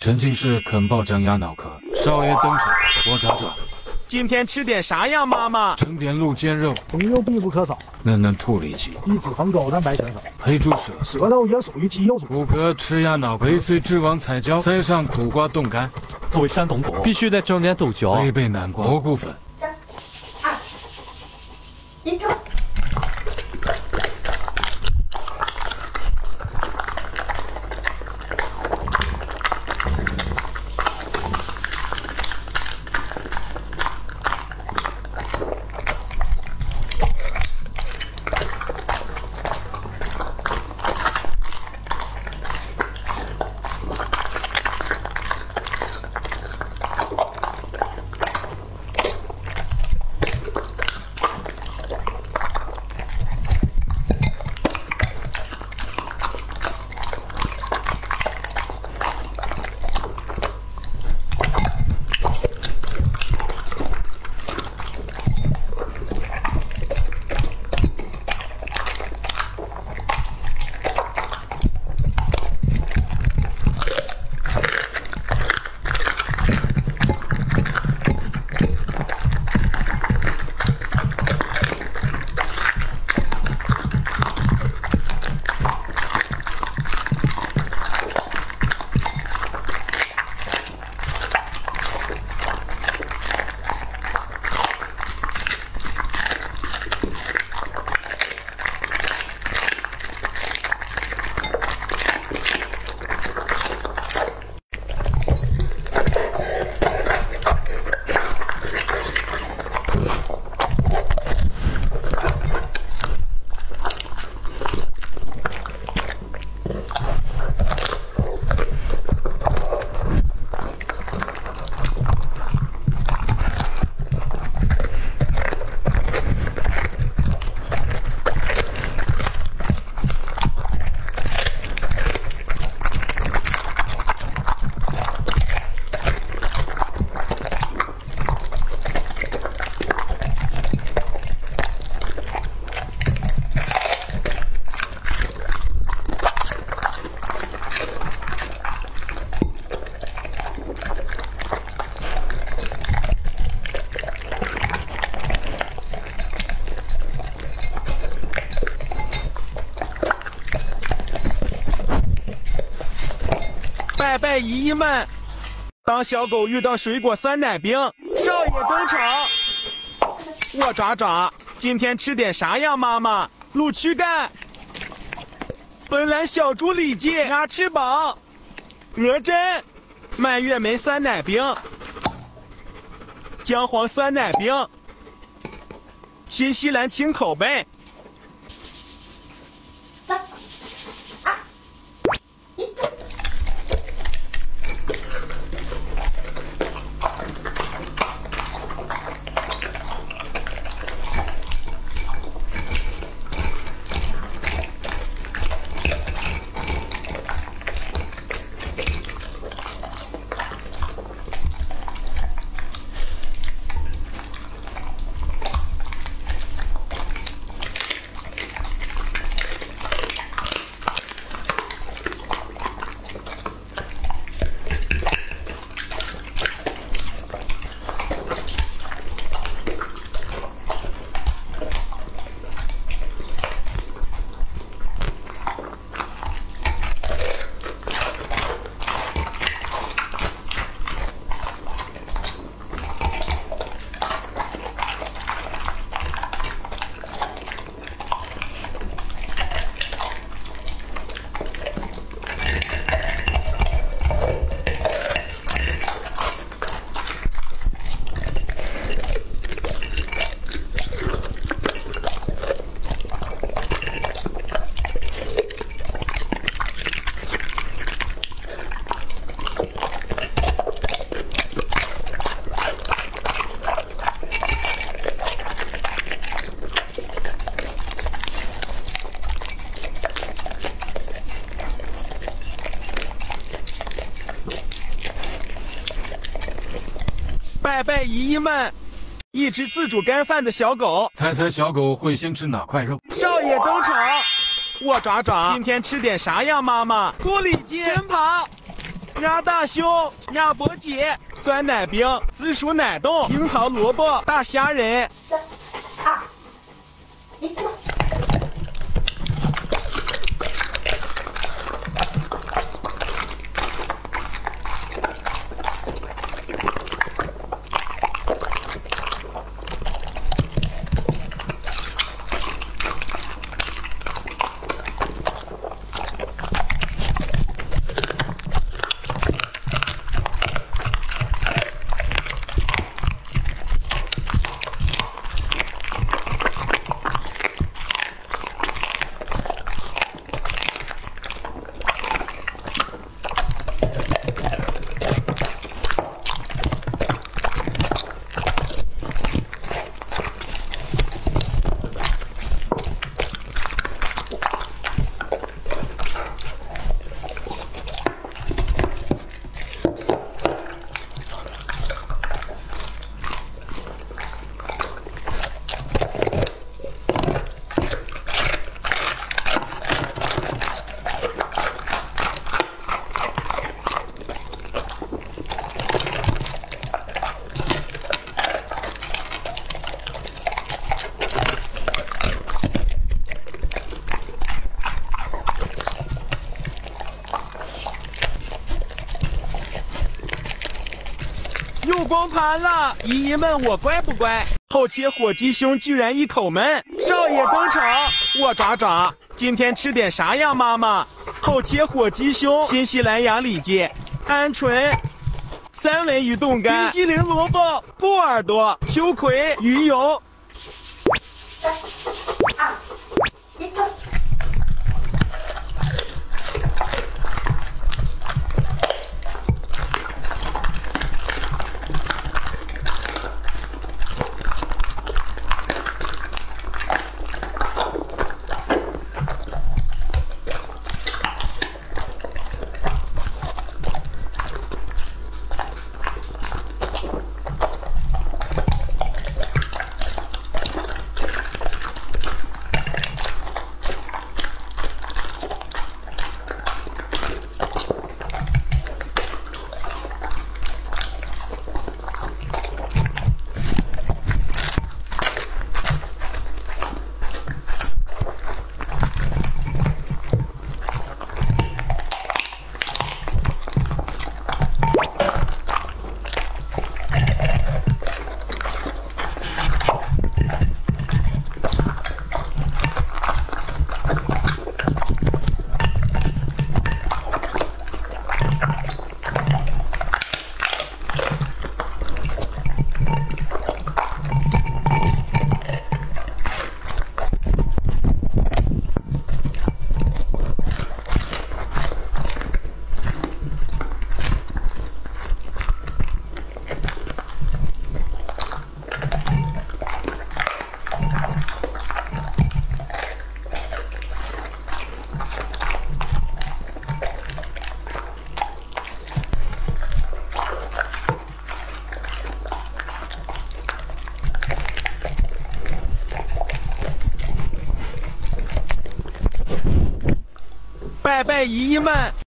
沉浸式啃爆酱鸭脑壳，少爷登场，我爪爪。今天吃点啥呀，妈妈？整点鹿肩肉，肥肉必不可少，嫩嫩兔里脊，低脂肪高蛋白选手，黑猪舌，舌头也属于肌肉组织。骨骼吃鸭脑，翡翠之王彩椒，塞上苦瓜冻干。作为山东狗，必须得整点豆角。贝贝南瓜，蘑菇粉。拜拜，姨姨们！当小狗遇到水果酸奶冰，少爷登场。我爪爪，今天吃点啥呀，妈妈？卤躯干、本兰小猪里脊、鸭翅膀、鹅胗、蔓越莓酸奶冰、姜黄酸奶冰、新西兰清口贝。拜拜，姨姨们！一只自主干饭的小狗，猜猜小狗会先吃哪块肉？少爷登场。我爪爪，今天吃点啥呀，妈妈？兔里脊、真跑、鸭大胸、鸭脖鸡、酸奶冰、紫薯奶冻、樱桃萝卜、大虾仁。三、二、一，光盘了，姨姨们我乖不乖？后切火鸡胸居然一口闷，少爷登场，我爪爪，今天吃点啥呀？妈妈，后切火鸡胸，新西兰羊里脊，鹌鹑，三文鱼冻干，冰激凌萝卜，兔耳朵，秋葵，鱼油。三、姨姨们。